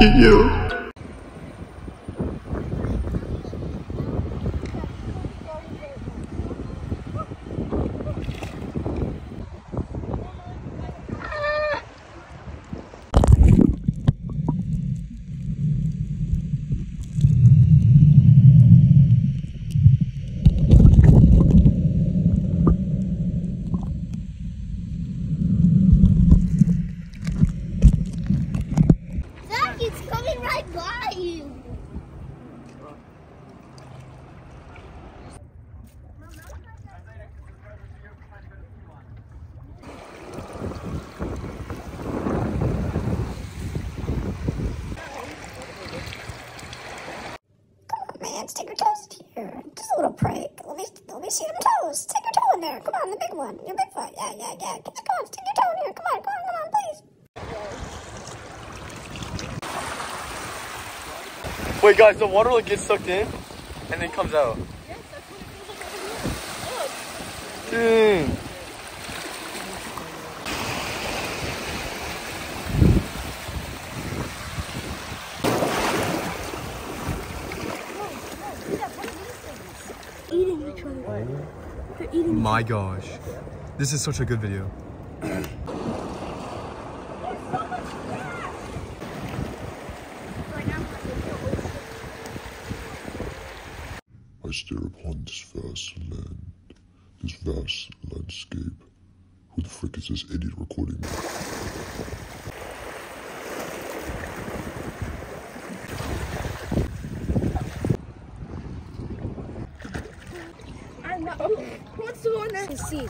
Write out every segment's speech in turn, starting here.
you. Right by you. Man, stick your toes here. Just a little prank. Let me let me see them toes. Stick your toe in there. Come on, the big one. Your big foot. Yeah, yeah, yeah. Keep going. Stick your toe in here. Come on, come on, come on, please. Wait, guys, the water like gets sucked in and then comes out. Dang. Eating each other. They're eating. My gosh. This is such a good video. I stare upon this vast land, this vast landscape. Who the frick is this idiot recording me? I know. Who wants to go in there to see?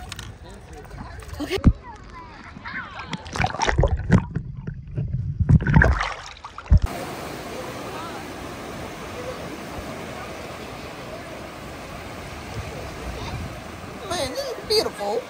Man, this is beautiful.